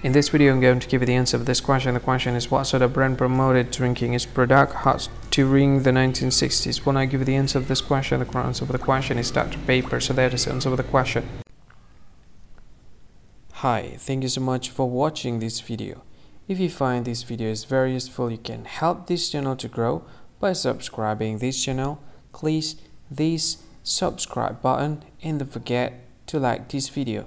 In this video, I'm going to give you the answer of this question. The question is what sort of brand promoted drinking is product hot during the 1960s? When I give you the answer of this question, the answer of the question is Dr. Pepper. So that is the answer of the question. Hi, thank you so much for watching this video. If you find this video is very useful, you can help this channel to grow by subscribing this channel. Please this subscribe button and don't forget to like this video.